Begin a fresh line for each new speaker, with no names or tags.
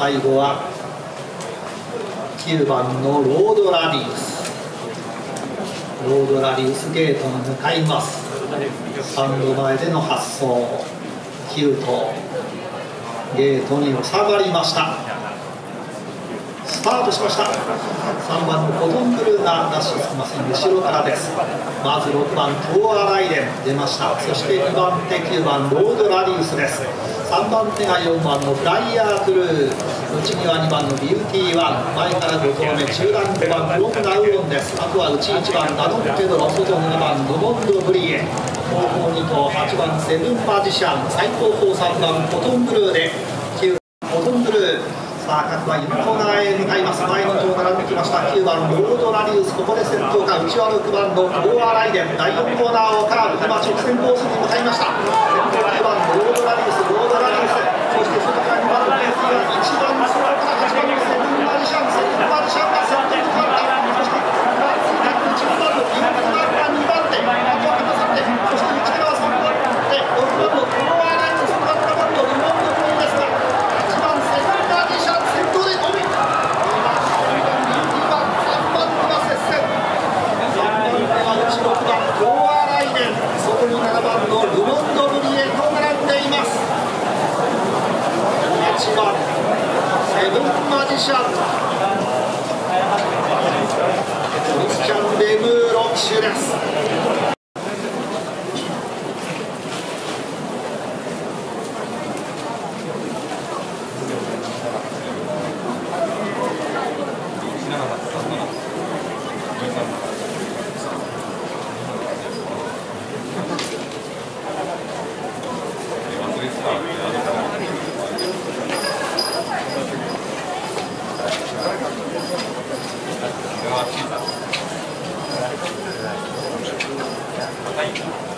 最後は9番のロードラディウスロードラディウスゲートに向かいます。スタンド前での発送。9頭ゲートに収まりました。スタートしました。3番のコトンブルーがダッシュつきません。後ろからです。まず6番トーアライデン出ました。そして2番手9番ロードラディウスです。3番手が4番のフライヤークルー内には2番のビューティーワン。前から5頭目中段5番フロンダウロンです。あとは内1番ナノンペドロ外7番ノモンドブリエ。後方2頭8番セブンマジシャン。最後方3番フォトンブルーで9番フォトンブルー。さあ各馬4コーナーへ向かいます前2頭並んできました。9番ロードラリウス。ここで先頭か。内は6番のトーアライデン。第4コーナーをカーブ今直線コースに向かいました先頭9番ロードラリウスロードラリウスそして外から2番のペースが1番そこから8番のセブンマジシャンセブンマジシャンが先頭に変わったそして1番のピンクが2番手あとは片さってそして内からは3番手6番のトーアライデンそこから7番のルモンドプリですが8番セブンマジシャン先頭で5位2番3番手が接戦3番手が内6番トーアライデンそこに7番のルモンドブリエと並んでいます8番セブンマジシャンクリスチャン・レムーロ騎手です
はい。